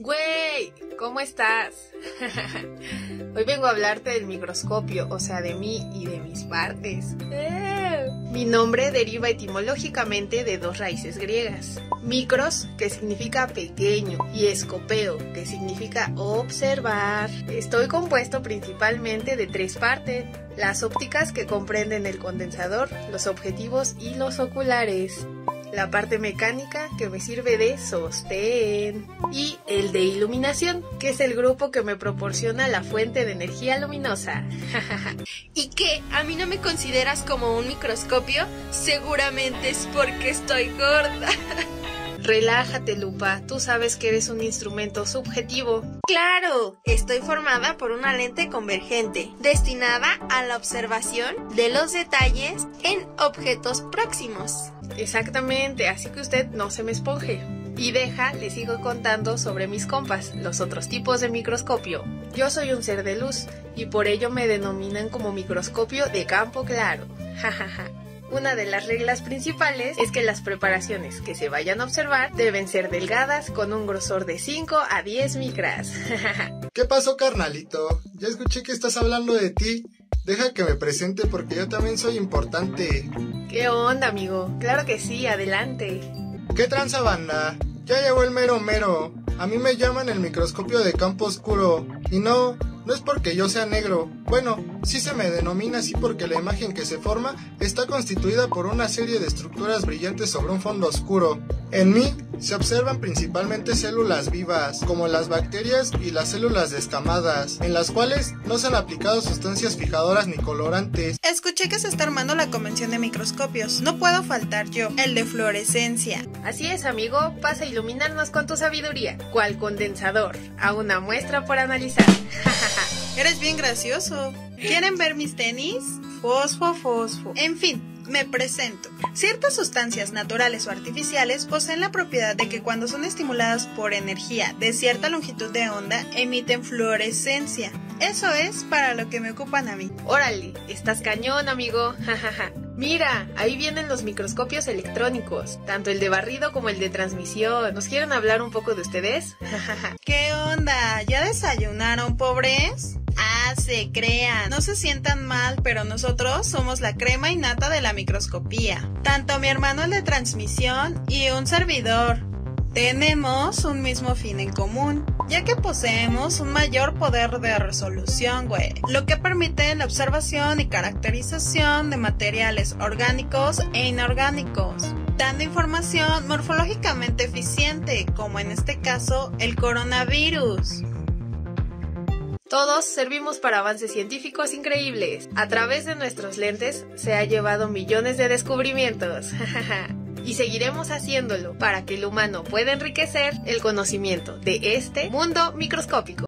Güey, ¿cómo estás? Hoy vengo a hablarte del microscopio, o sea, de mí y de mis partes. Mi nombre deriva etimológicamente de dos raíces griegas. Micros, que significa pequeño, y escopeo, que significa observar. Estoy compuesto principalmente de tres partes. Las ópticas que comprenden el condensador, los objetivos y los oculares la parte mecánica que me sirve de sostén y el de iluminación, que es el grupo que me proporciona la fuente de energía luminosa. ¿Y qué? ¿A mí no me consideras como un microscopio? Seguramente es porque estoy gorda. Relájate, Lupa, tú sabes que eres un instrumento subjetivo. Claro, estoy formada por una lente convergente, destinada a la observación de los detalles en objetos próximos. Exactamente, así que usted no se me esponje. Y deja, le sigo contando sobre mis compas, los otros tipos de microscopio. Yo soy un ser de luz y por ello me denominan como microscopio de campo claro. Jajaja. Una de las reglas principales es que las preparaciones que se vayan a observar deben ser delgadas con un grosor de 5 a 10 micras. ¿Qué pasó, carnalito? Ya escuché que estás hablando de ti. Deja que me presente porque yo también soy importante. ¿Qué onda, amigo? Claro que sí, adelante. ¿Qué tranza banda? Ya llegó el mero mero. A mí me llaman el microscopio de campo oscuro. Y no, no es porque yo sea negro. Bueno, sí se me denomina así porque la imagen que se forma está constituida por una serie de estructuras brillantes sobre un fondo oscuro. En mí se observan principalmente células vivas, como las bacterias y las células descamadas, en las cuales no se han aplicado sustancias fijadoras ni colorantes. Escuché que se está armando la convención de microscopios. No puedo faltar yo, el de fluorescencia. Así es, amigo, pasa a iluminarnos con tu sabiduría, cual condensador, a una muestra por analizar. Eres bien gracioso. ¿Quieren ver mis tenis? Fosfo, fosfo. En fin, me presento. Ciertas sustancias naturales o artificiales poseen la propiedad de que cuando son estimuladas por energía de cierta longitud de onda, emiten fluorescencia. Eso es para lo que me ocupan a mí. Órale, estás cañón, amigo. Mira, ahí vienen los microscopios electrónicos, tanto el de barrido como el de transmisión. ¿Nos quieren hablar un poco de ustedes? ¿Qué onda? ¿Ya desayunaron, pobres? Se crean. No se sientan mal, pero nosotros somos la crema innata de la microscopía. Tanto mi hermano de transmisión y un servidor. Tenemos un mismo fin en común, ya que poseemos un mayor poder de resolución, güey, lo que permite la observación y caracterización de materiales orgánicos e inorgánicos, dando información morfológicamente eficiente, como en este caso el coronavirus. Todos servimos para avances científicos increíbles. A través de nuestros lentes se ha llevado millones de descubrimientos. y seguiremos haciéndolo para que el humano pueda enriquecer el conocimiento de este mundo microscópico.